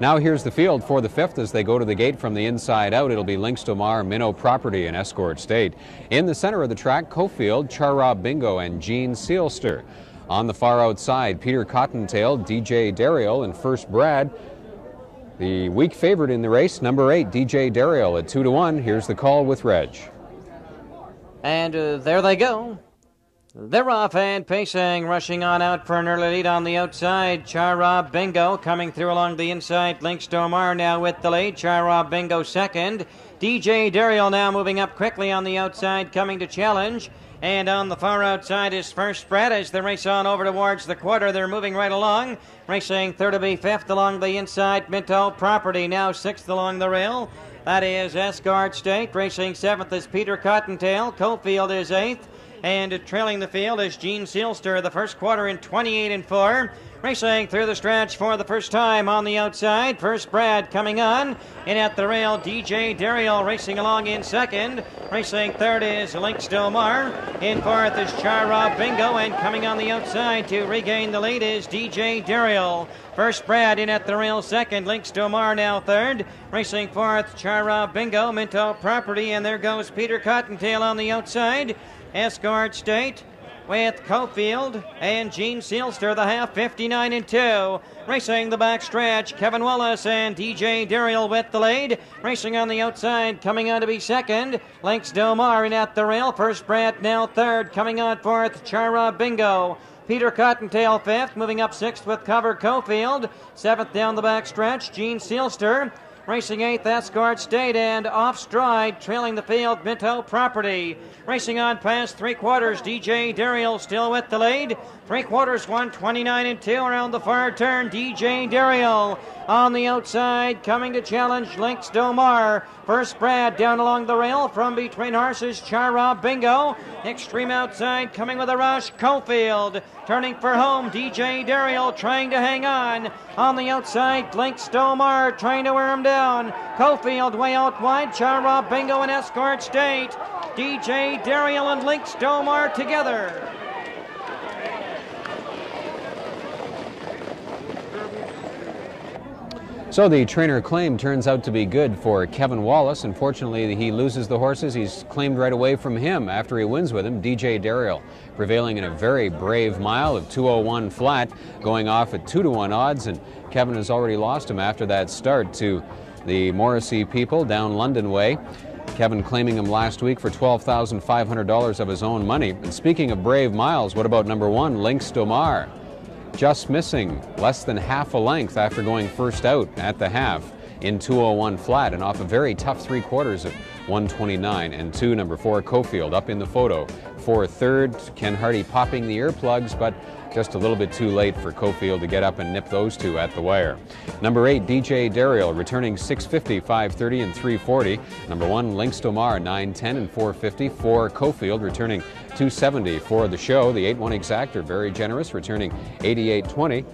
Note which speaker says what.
Speaker 1: Now here's the field for the fifth as they go to the gate from the inside out. It'll be Links Domar, Minnow Property, and Escort State. In the center of the track, Cofield, Chara Bingo, and Gene Sealster. On the far outside, Peter Cottontail, DJ Dariel, and First Brad. The weak favorite in the race, number eight, DJ Dariel at two to one. Here's the call with Reg.
Speaker 2: And uh, there they go. They're off and pacing, rushing on out for an early lead on the outside. Chara Bingo coming through along the inside. Links Domar now with the lead. Chara Bingo second. DJ Dariel now moving up quickly on the outside, coming to challenge. And on the far outside is First Spread as they race on over towards the quarter. They're moving right along. Racing third to be fifth along the inside. Minto Property now sixth along the rail. That is Escort State. Racing seventh is Peter Cottontail. Cofield is eighth. And trailing the field is Gene Sealster, the first quarter in 28 and 4. Racing through the stretch for the first time on the outside. First Brad coming on. And at the rail, DJ Dariel racing along in second. Racing third is Links Domar. In fourth is Chara Bingo. And coming on the outside to regain the lead is DJ Dariel. First Brad in at the rail second. Links Domar now third. Racing fourth, Chara Bingo, Minto Property. And there goes Peter Cottontail on the outside. Escort State with Cofield and Gene Sealster, the half 59 and 2. Racing the back stretch, Kevin Wallis and DJ Dariel with the lead. Racing on the outside, coming on to be second. Links Domar in at the rail. First Brad now third. Coming on fourth, Chara Bingo. Peter Cottontail fifth, moving up sixth with cover Cofield. Seventh down the back stretch, Gene Sealster. Racing eighth, Escort State, and off stride, trailing the field, Minto Property. Racing on past three quarters, DJ Dariel still with the lead. Three quarters, 129 and 2 around the far turn, DJ Dariel. On the outside, coming to challenge Links Domar. First Brad down along the rail from between horses, Chara Bingo. Extreme outside, coming with a rush, Cofield. Turning for home, DJ Dariel trying to hang on. On the outside, Links Domar trying to wear him down. Cofield way out wide, Chara Bingo and Escort State. DJ Dariel and Links Domar together.
Speaker 1: So the trainer claim turns out to be good for Kevin Wallis. Unfortunately, he loses the horses he's claimed right away from him after he wins with him. DJ Dariel prevailing in a very brave mile of 201 flat, going off at 2 to 1 odds, and Kevin has already lost him after that start to the Morrissey people down London Way. Kevin claiming him last week for $12,500 of his own money. And speaking of brave miles, what about number one, Links Domar? just missing less than half a length after going first out at the half in 201 flat and off a very tough three quarters of 129 and two number four Cofield up in the photo for third Ken Hardy popping the earplugs but just a little bit too late for Cofield to get up and nip those two at the wire. Number eight, DJ Dariel, returning 650, 530, and 340. Number one, Links Domar, 910 and 450. Four, Cofield, returning 270 for the show. The 8-1 exactor, very generous, returning 8820.